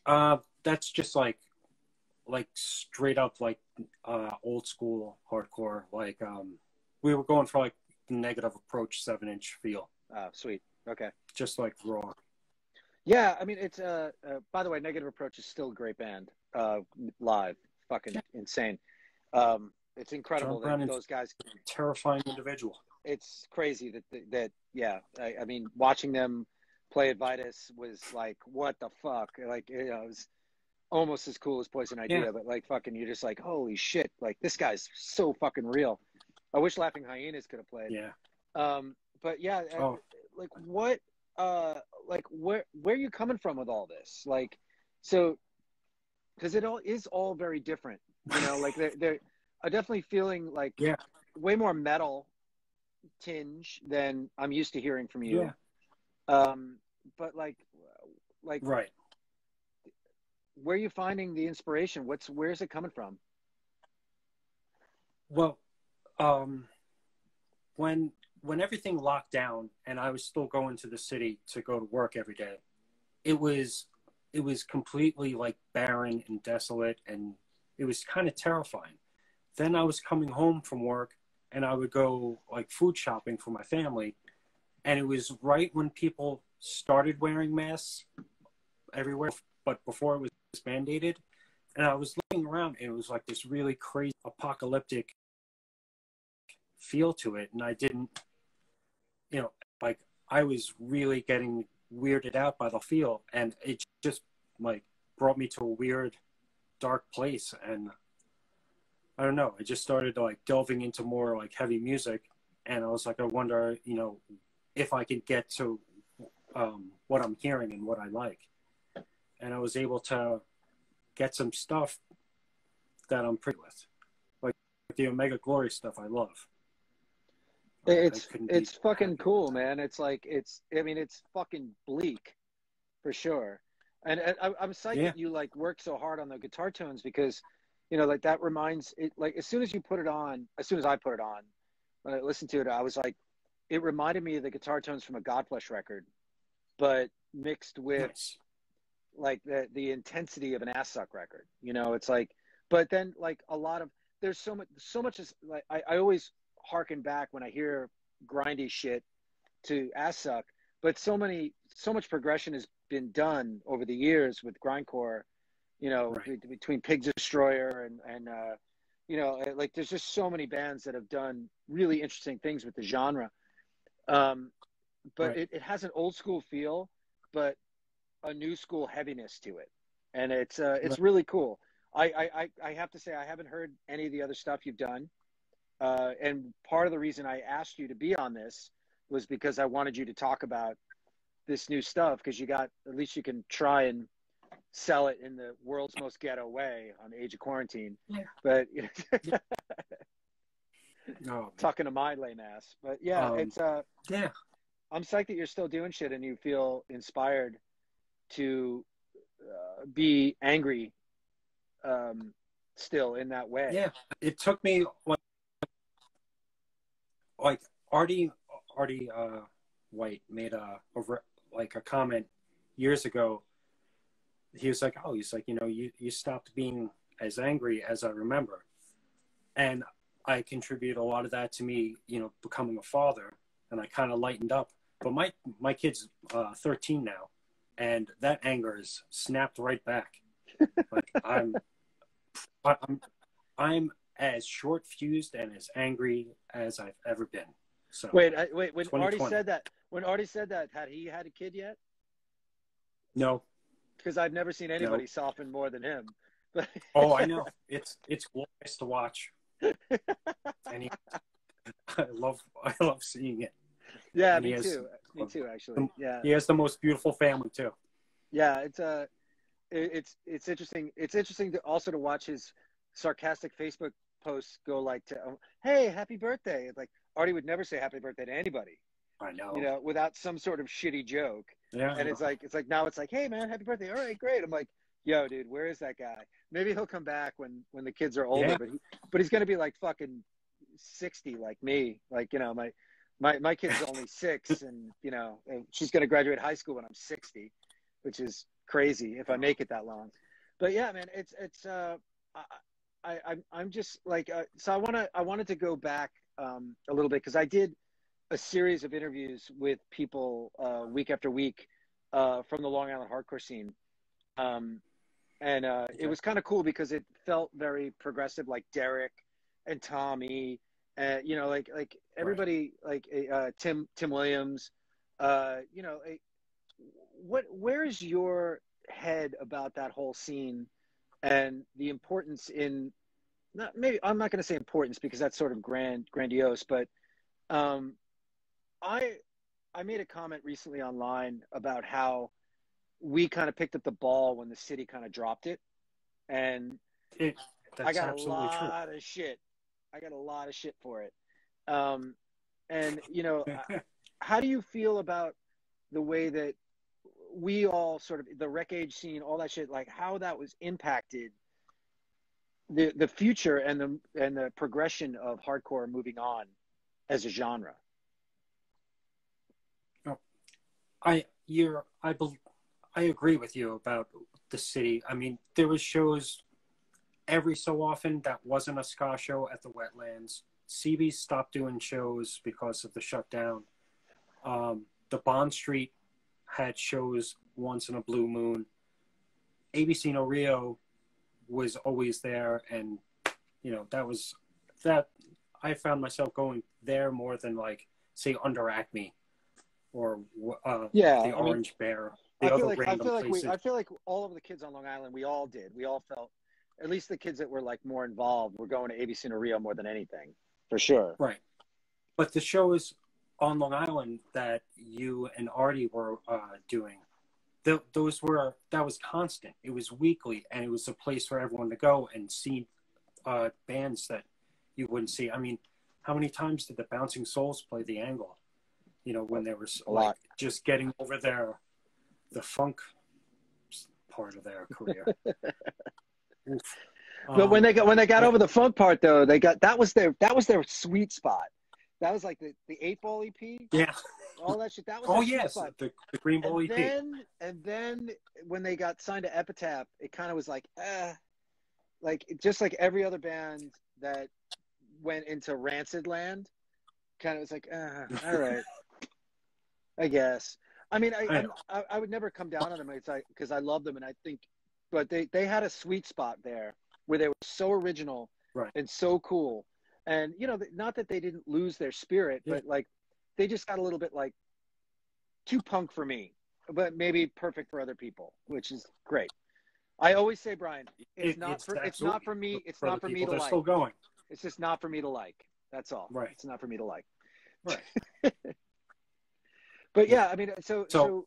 Uh, that's just like, like straight up like uh, old school hardcore. Like um, we were going for like negative approach seven inch feel, Oh, sweet. Okay. just like raw. Yeah, I mean it's uh, uh by the way, Negative Approach is still a great band. Uh live. Fucking insane. Um it's incredible John that those guys Terrifying individual. It's crazy that that, that yeah, I, I mean watching them play at Vitus was like what the fuck? Like you know, it was almost as cool as Poison Idea, Yeah. but like fucking you're just like holy shit, like this guy's so fucking real. I wish Laughing Hyenas could have played. Yeah. Um, but yeah, uh, Oh. like what, uh, like where where are you coming from with all this? Like, so because it all is all very different, you know. like they're, they're definitely feeling like Yeah. way more metal tinge than I'm used to hearing from you. Yeah. Um, but like, like Right. where are you finding the inspiration? What's where's it coming from? Well, um, when when everything locked down and I was still going to the city to go to work every day, it was it was completely like barren and desolate, and it was kind of terrifying. Then I was coming home from work, and I would go like food shopping for my family, and it was right when people started wearing masks everywhere, but before it was mandated. And I was looking around, and it was like this really crazy apocalyptic feel to it. And i didn't you know like i was really getting weirded out by the feel. And it just like brought me to a weird dark place. And i don't know i just started like delving into more like heavy music and i was like i wonder you know if i can get to um, what i'm hearing and what i like and i was able to get some stuff that i'm pretty with like the omega glory stuff i love It's couldn't it's fucking cool, man. It's like it's. I mean, it's fucking bleak, for sure. And, and I, I'm psyched Yeah. that you like worked so hard on the guitar tones because, you know, like that reminds it. Like as soon as you put it on, as soon as I put it on, when I listened to it, I was like, it reminded me of the guitar tones from a Godflesh record, but mixed with Nice. like the the intensity of an Assück record. You know, it's like, but then like a lot of there's so much so much is like I, I always harken back when I hear grindy shit to Assück, but so many so much progression has been done over the years with grindcore. You know, Right. between Pig Destroyer and and uh, you know, uh, like there's just so many bands that have done really interesting things with the genre. Um, but Right. it, it has an old school feel, but a new school heaviness to it, and it's uh, it's Right. really cool. I, I I I have to say I haven't heard any of the other stuff you've done, uh, and part of the reason I asked you to be on this was because I wanted you to talk about this new stuff because you got at least you can try and sell it in the world's most ghetto way on Age of Quarantine. Yeah. But Oh, talking to my lame ass, but yeah, Um, it's uh, yeah. I'm psyched that you're still doing shit and you feel inspired to uh, be angry um, still in that way. Yeah. It took me like, like Artie Artie uh, White made a, a like a comment years ago he was like, "Oh, he's like, you know, you you stopped being as angry as I remember," and I contribute a lot of that to me, you know, becoming a father, and I kind of lightened up. But my my kid's uh, 13 now, and that anger is snapped right back. like I'm, I'm, I'm as short fused and as angry as I've ever been. So wait, I, wait. When Artie said that, when Artie said that, had he had a kid yet? No, because I've never seen anybody no. soften more than him. But oh, I know. It's it's glorious to watch. and he, I love I love seeing it. Yeah, and me has, too. Me too, actually. Yeah, he has the most beautiful family too. Yeah, it's a, uh, it, it's it's interesting. It's interesting to also to watch his sarcastic Facebook posts go like to, "Hey, happy birthday!" Like Artie would never say happy birthday to anybody. I know. You know, without some sort of shitty joke. Yeah. And it's like it's like now it's like, hey man, happy birthday. All right, great. I'm like, yo, dude, where is that guy? Maybe he'll come back when when the kids are older, yeah. but he, but he's gonna be like fucking sixty like me. Like you know my my my kid's only six, and you know she's gonna graduate high school when I'm sixty, which is crazy if I make it that long. But yeah, man, it's it's uh I, I I'm I'm just like uh, so I wanna I wanted to go back um a little bit because I did a series of interviews with people uh, week after week uh, from the Long Island hardcore scene. Um, and uh, it was kind of cool because it felt very progressive, like Derek and Tommy, and you know, like like everybody, right. like uh, Tim Tim Williams. Uh, you know, what where's your head about that whole scene and the importance in not maybe I'm not going to say importance because that's sort of grand grandiose, but um, I I made a comment recently online about how we kind of picked up the ball when the city kind of dropped it, and it, I got a lot true. of shit. I got a lot of shit for it. Um, and you know, how do you feel about the way that we all sort of the rec age scene, all that shit, like how that was impacted the the future and the and the progression of hardcore moving on as a genre? I you're I believe I agree with you about the city. I mean, there was shows every so often that wasn't a ska show at the wetlands. CB stopped doing shows because of the shutdown. Um, the Bond Street had shows once in a blue moon. ABC No Rio was always there, and you know that was that. I found myself going there more than like say under Acme or uh, yeah, the I Orange mean, Bear. I feel, like, I feel like we, I feel like all of the kids on Long Island, we all did. We all felt, at least the kids that were like more involved, were going to ABC No Rio more than anything, for sure. Right, but the show shows on Long Island that you and Artie were uh, doing, the, those were that was constant. It was weekly, and it was a place for everyone to go and see uh, bands that you wouldn't see. I mean, how many times did the Bouncing Souls play the Angle? You know, when they were like just getting over their the funk part of their career. but um, when they got when they got over the funk part though, they got that was their that was their sweet spot. That was like the, the eight ball EP. Yeah. All that shit. That was oh yes, the, the green ball and EP. Then and then when they got signed to Epitaph, it kind of was like, eh, like just like every other band that went into Rancid land, kind of was like, uh, all right. I guess. I mean, I, I, I would never come down on them. It's like because I love them, and I think, but they they had a sweet spot there where they were so original right. and so cool, and you know, not that they didn't lose their spirit, yeah. but like they just got a little bit like too punk for me, but maybe perfect for other people, which is great. I always say, Brian, it's it, not it's for it's not for me. It's for not for me to like. Still going. It's just not for me to like. That's all. Right. It's not for me to like. Right. But yeah, I mean, so so, so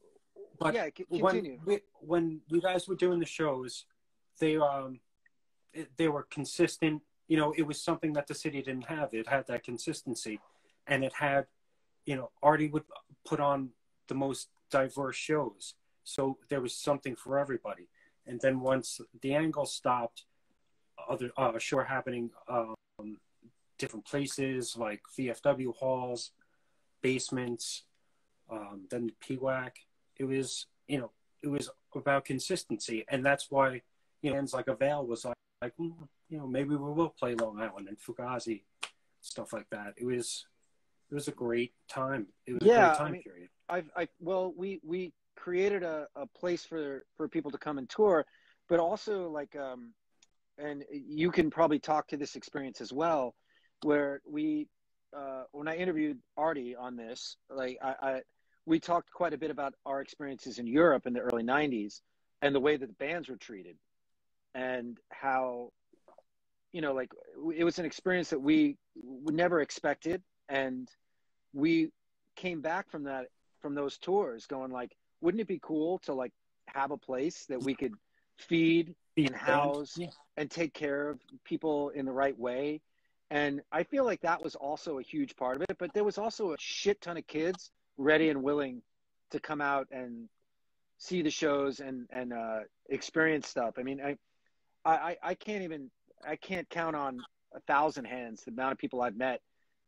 but yeah, continue. When, when you guys were doing the shows, they um they were consistent. You know, it was something that the city didn't have. It had that consistency, and it had, you know, Artie would put on the most diverse shows. So there was something for everybody. And then once the angle stopped, other uh, show happening um, different places like VFW halls, basements, um, then PWAC. It was, you know, it was about consistency, and that's why you know, ends like Avail was like, like mm, you know, maybe we will play Long Island and Fugazi, stuff like that. It was it was a great time. It was Yeah, a great time I mean- period. I've, I well, we we created a, a place for for people to come and tour, but also like um, and you can probably talk to this experience as well, where we uh, when I interviewed Artie on this, like I, I we talked quite a bit about our experiences in Europe in the early '90s and the way that the bands were treated, and how you know like it was an experience that we never expected. And we came back from that from those tours going like wouldn't it be cool to like have a place that we could feed and house yeah. and take care of people in the right way? And i feel like that was also a huge part of it but there was also a shit ton of kids ready and willing to come out and see the shows and and uh experience stuff. I mean i i i can't even i can't count on a thousand hands the amount of people i've met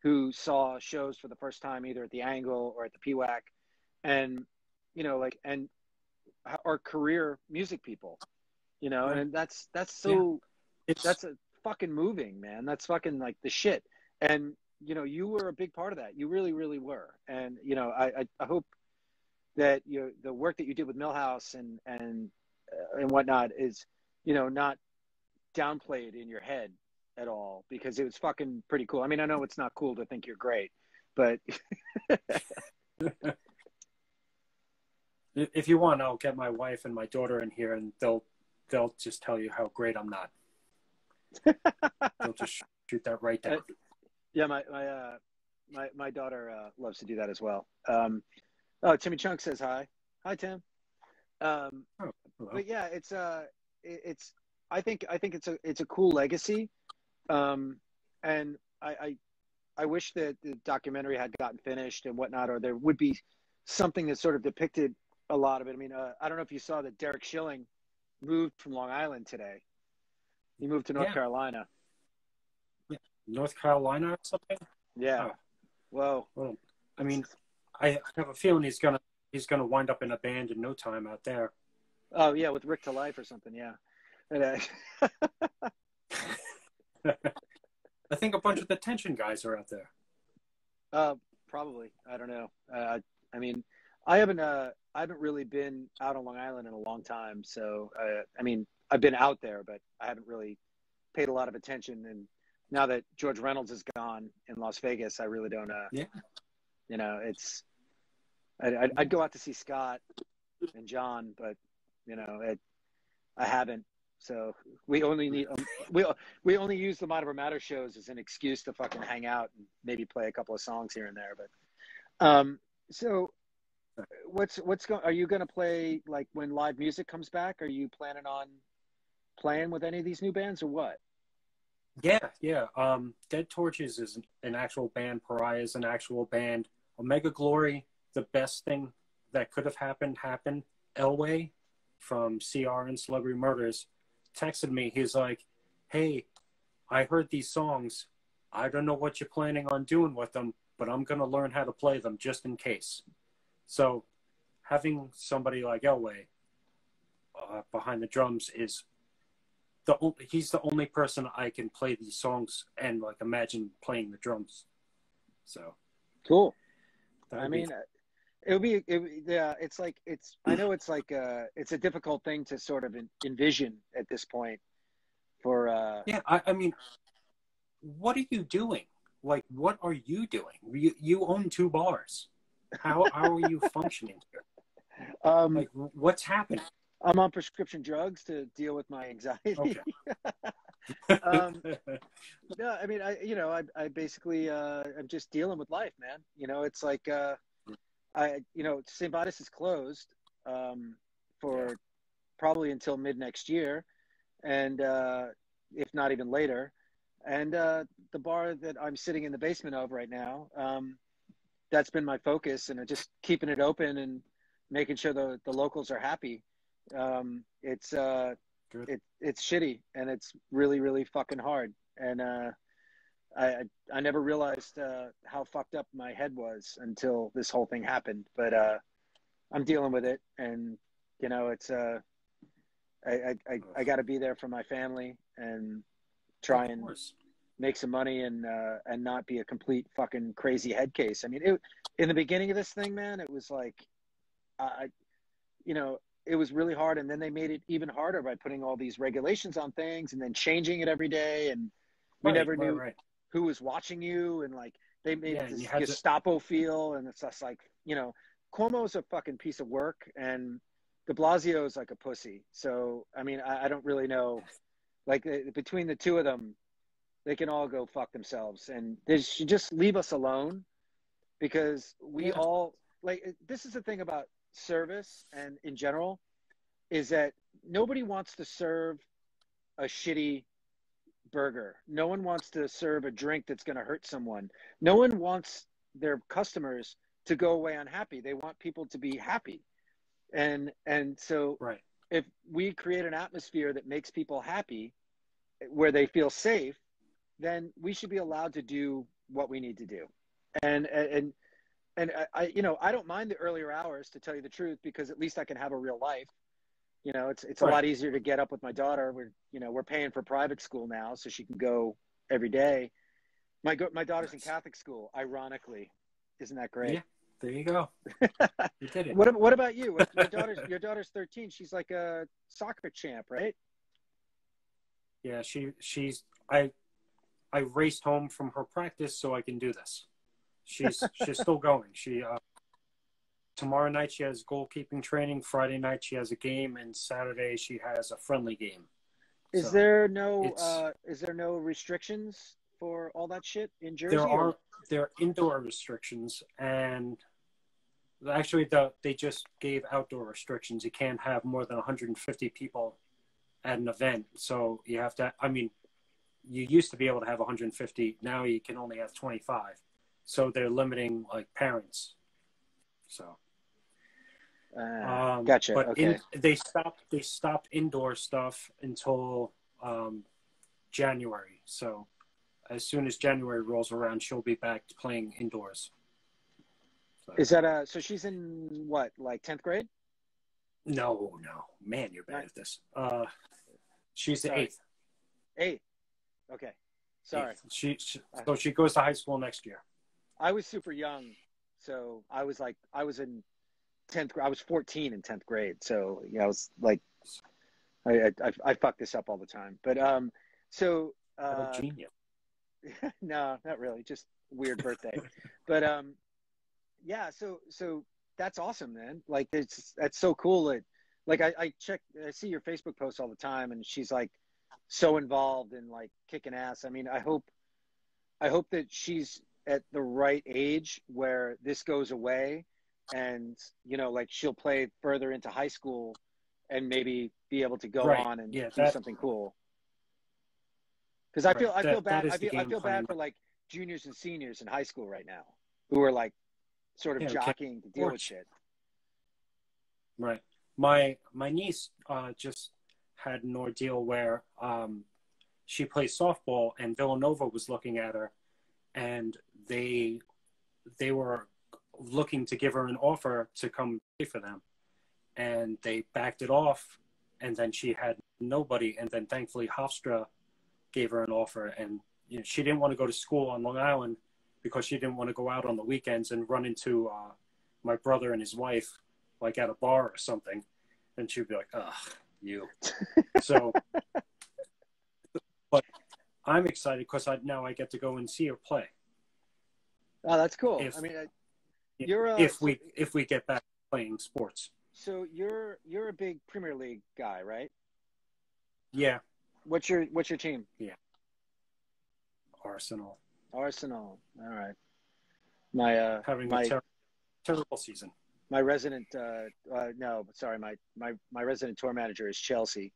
who saw shows for the first time either at the angle or at the pwac and you know like and our career music people you know Right. and that's that's so It's that's a fucking moving man. That's fucking like the shit. And you know you were a big part of that you really really were and you know i i, hope that you know, the work that you did with Milhouse and and uh, and whatnot is you know not downplayed in your head at all because it was fucking pretty cool i mean i know it's not cool to think you're great but if you want, I'll get my wife and my daughter in here, and they'll they'll just tell you how great I'm not. they'll just shoot that right down. Yeah my my uh my my daughter uh loves to do that as well. Um oh timmy chunk says hi. Hi tim. Um Hello. but yeah it's uh it, it's i think i think it's a it's a cool legacy. Um and i i i wish that the documentary had gotten finished and whatnot or there would be something that sort of depicted a lot of it. I mean uh, i don't know if you saw that derek schilling moved from long island today. He moved to north Yeah. carolina North Carolina or something. yeah Oh. whoa Well, I mean, I have a feeling he's gonna he's gonna wind up in a band in no time out there. oh yeah with rick to life or something yeah And, uh, I think a bunch of the tension guys are out there. Uh, probably. I don't know. Uh, I mean, I haven't. Uh, I haven't really been out on Long Island in a long time. So, uh, I mean, I've been out there, but I haven't really paid a lot of attention. And now that George Reynolds is gone in Las Vegas, I really don't. Uh, Yeah. You know, it's. I, I'd, I'd go out to see Scott and John, but you know, it. I haven't. So we only need um, we we only use the Over Matter shows as an excuse to fucking hang out and maybe play a couple of songs here and there. But um, so what's what's going? Are you going to play like when live music comes back? Are you planning on playing with any of these new bands or what? Yeah, yeah. Um, Dead Torches is an actual band. Pariah is an actual band. Omega Glory, the best thing that could have happened happened. Elway from CR and Celebrity Murders texted me. He's like, "Hey, I heard these songs. I don't know what you're planning on doing with them, but I'm gonna learn how to play them just in case." So, having somebody like Elway uh, behind the drums is the only, he's the only person I can play these songs and like imagine playing the drums. So Cool. I would be- mean, it would be, it, yeah, it's like, it's, I know it's like, uh, it's a difficult thing to sort of envision at this point for, uh, yeah. I, I mean, what are you doing? Like, what are you doing? You, you own two bars. How how are you functioning here? um, Like, what's happening? I'm on prescription drugs to deal with my anxiety. Okay. Um, no, I mean, I, you know, I, I basically, uh, I'm just dealing with life, man. You know, it's like, uh, I, you know, St. Vitus is closed, um, for Yeah. probably until mid next year. And, uh, if not even later. And, uh, the bar that I'm sitting in the basement of right now, um, that's been my focus and just keeping it open and making sure the, the locals are happy. Um, it's, uh, Good. it, it's shitty and it's really, really fucking hard. And, uh, I, I, I never realized, uh, how fucked up my head was until this whole thing happened, but, uh, I'm dealing with it and You know, it's uh, I I I, I got to be there for my family and try and make some money and uh, and not be a complete fucking crazy head case. I mean, it, in the beginning of this thing, man, it was like, I, you know, it was really hard, and then they made it even harder by putting all these regulations on things and then changing it every day, and we Right, never right, knew right. who was watching you, and like they made Yeah, this had to- Gestapo feel, and it's just like, you know, Cuomo's a fucking piece of work, and De Blasio is like a pussy. So I mean, I, I don't really know, like uh, between the two of them, they can all go fuck themselves and they should just leave us alone because we Yeah. all like this is the thing about service and in general is that nobody wants to serve a shitty burger. No one wants to serve a drink that's going to hurt someone. No one wants their customers to go away unhappy. They want people to be happy. And and so Right. if we create an atmosphere that makes people happy where they feel safe then we should be allowed to do what we need to do. And and and I, I you know i don't mind the earlier hours to tell you the truth because at least i can have a real life. You know it's it's a lot easier to get up with my daughter. We're you know we're paying for private school now so she can go every day. My go- my daughter's in catholic school ironically. Isn't that great? Yeah. There you go. You did it. what, what about you? Your daughter's your daughter's 13 she's like a soccer champ right? Yeah, she she's I I raced home from her practice so I can do this. She's she's still going. She uh, tomorrow night she has goalkeeping training. Friday night she has a game, and Saturday she has a friendly game. is So, there no uh is there no restrictions for all that shit in jersey There or- are there are indoor restrictions, and actually the they just gave outdoor restrictions. You can't have more than 150 people at an event. So you have to. I mean, you used to be able to have 150. Now you can only have 25. So they're limiting like parents. So Ah, um, gotcha. But okay. in, they stopped they stopped indoor stuff until um, January. So as soon as January rolls around, she'll be back playing indoors. So- Is that a so she's in what like tenth grade? no, no, man, you're bad at this. Uh, she's the Sorry. eighth. Okay. Sorry. Eighth. She, she so she goes to high school next year. I was super young, so I was like I was in tenth grade. I was fourteen in tenth grade, so yeah, I was like I I, I fuck this up all the time. But um, so uh, genius. no, not really, just weird birthday. but um, yeah, so so that's awesome, man. Like it's that's so cool. That like I, I check, I see your Facebook posts all the time, and she's like so involved in like kicking ass. I mean, I hope, I hope that she's at the right age where this goes away, and you know, like she'll play further into high school, and maybe be able to go Right. on and Yeah, do that- something cool. Because I Right. feel I That- feel bad I feel I feel plan. bad for like juniors and seniors in high school right now who are like sort of Yeah, jockeying to deal with shit. Right. My my niece uh, just had an ordeal where um, she plays softball, and Villanova was looking at her, and they they were looking to give her an offer to come play for them, and they backed it off, and then she had nobody, and then thankfully Hofstra gave her an offer, and you know, she didn't want to go to school on Long Island because she didn't want to go out on the weekends and run into uh, my brother and his wife like at a bar or something, and she'd be like, "Ugh, you." so, but I'm excited because I now I get to go and see her play. Oh, that's cool. If- I mean, I, you're a, if we if we get back playing sports, so you're you're a big Premier League guy, right? yeah, What's your what's your team? Yeah. Arsenal Arsenal. All right. My uh having my a ter- terrible season. my resident uh, uh no, sorry, my my my resident tour manager is Chelsea.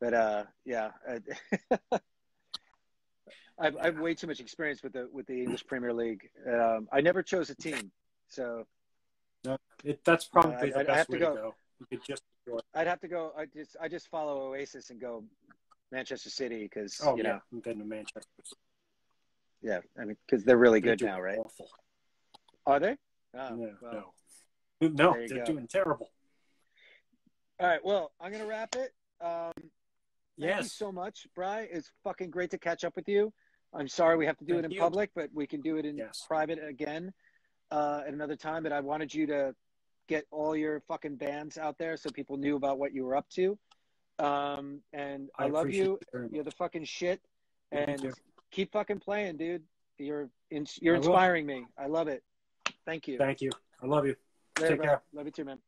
But uh yeah, uh, I've I've way too much experience with the with the English Premier League. Um I never chose a team. So It, that's probably I the have best to way go- to go. You could just. I'd have to go I just I just follow Oasis and go Manchester City cuz Oh you yeah, know, and then to Manchester. yeah, I mean cuz they're really They're good now, right? Awful. Are they? Oh, no, well, no, no, they're go. doing terrible. All right. Well, I'm gonna wrap it. Um, thank you Yes. so much, Bry. It's fucking great to catch up with you. I'm sorry we have to do Thank it in you. public, but we can do it in Yes. private again uh, at another time. But I wanted you to get all your fucking bands out there so people knew about what you were up to. Um, and I, love you. You're the fucking shit. And keep fucking playing, dude. You're in, you're I inspiring me. I love it. Thank you. Thank you. I love you. Later, Take bro. care. Love you too, man.